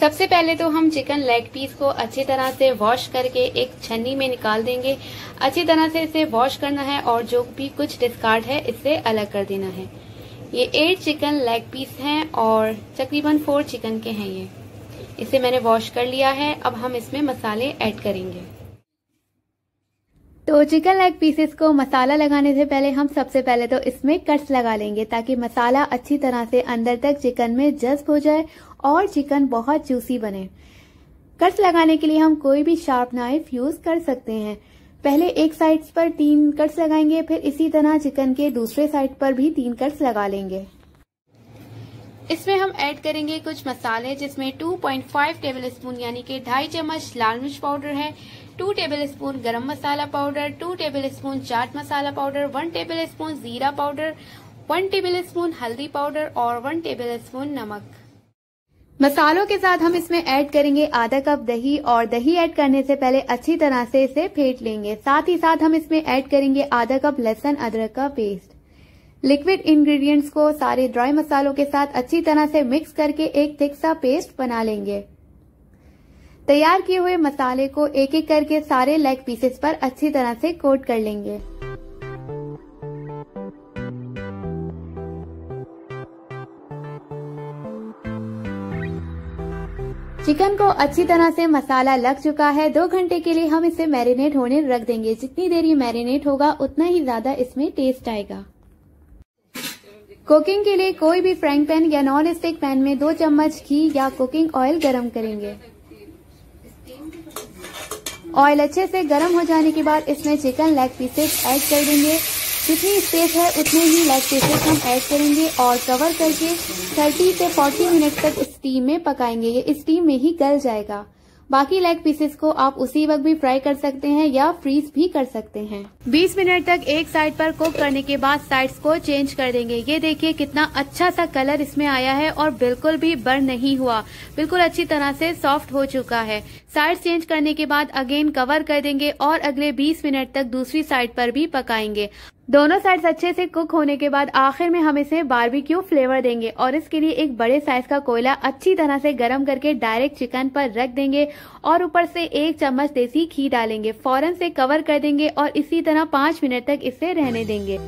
सबसे पहले तो हम चिकन लेग पीस को अच्छी तरह से वॉश करके एक छन्नी में निकाल देंगे। अच्छी तरह से इसे वॉश करना है और जो भी कुछ डिस्कार्ड है इससे अलग कर देना है। ये एट चिकन लेग पीस हैं और तकरीबन फोर चिकन के हैं ये। इसे मैंने वॉश कर लिया है। अब हम इसमें मसाले ऐड करेंगे। तो चिकन लेग पीसेस को मसाला लगाने से पहले हम सबसे पहले तो इसमें कट्स लगा लेंगे ताकि मसाला अच्छी तरह से अंदर तक चिकन में जज्ब हो जाए और चिकन बहुत जूसी बने। कट्स लगाने के लिए हम कोई भी शार्प नाइफ यूज़ कर सकते हैं। पहले एक साइड पर तीन कट्स लगाएँगे, फिर इसी तरह चिकन के दूसरे साइड पर भी तीन कट्स लगा लेंगे। इसमें हम ऐड करेंगे कुछ मसाले, जिसमें 2.5 टेबल स्पून यानी कि ढाई चम्मच लाल मिर्च पाउडर है two tablespoon garam masala powder two tablespoon chaat masala powder one tablespoon जीरा पाउडर वन टेबल स्पून हल्दी पाउडर और वन टेबल स्पून नमक। मसालों के साथ हम इसमें ऐड करेंगे आधा कप दही और दही ऐड करने से पहले अच्छी तरह से इसे फेंट लेंगे। साथ ही साथ हम इसमें ऐड करेंगे आधा कप लहसुन अदरक का पेस्ट लिक्विड इंग्रेडिएंट्स को सारे ड्राई मसालों के साथ अच्छी तरह से मिक्स करके एक थिक सा पेस्ट बना लेंगे। तैयार किए हुए मसाले को एक एक करके सारे लेग पीसेस पर अच्छी तरह से कोट कर लेंगे। चिकन को अच्छी तरह से मसाला लग चुका है। दो घंटे के लिए हम इसे मैरिनेट होने रख देंगे। जितनी देर ये मैरिनेट होगा, उतना ही ज़्यादा इसमें टेस्ट आएगा। कुकिंग के लिए कोई भी फ्राइंग पैन या नॉन स्टिक पैन में दो चम्मच घी या कुकिंग ऑयल गरम करेंगे। ऑयल अच्छे से गर्म हो जाने के बाद इसमें चिकन लेग पीसेस ऐड कर देंगे। जितनी स्पेस है, उतने ही लेग पीसेस हम ऐड करेंगे और कवर करके 30 से 40 मिनट तक स्टीम में पकाएँगे। ये स्टीम में ही गल जाएगा। बाकी लेग पीसेस को आप उसी वक्त भी फ्राई कर सकते हैं या फ्रीज भी कर सकते हैं। 20 मिनट तक एक साइड पर कुक करने के बाद साइड्स को चेंज कर देंगे। ये देखिए कितना अच्छा सा कलर इसमें आया है और बिल्कुल भी बर्न नहीं हुआ। बिल्कुल अच्छी तरह से सॉफ्ट हो चुका है। साइड चेंज करने के बाद अगेन कवर कर देंगे और अगले 20 मिनट तक दूसरी साइड पर भी पकाएँगे। दोनों साइड्स अच्छे से कुक होने के बाद आखिर में हम इसे बारबेक्यू फ्लेवर देंगे और इसके लिए एक बड़े साइज़ का कोयला अच्छी तरह से गर्म करके डायरेक्ट चिकन पर रख देंगे और ऊपर से एक चम्मच देसी घी डालेंगे फ़ौरन से कवर कर देंगे और इसी तरह पाँच मिनट तक इसे रहने देंगे.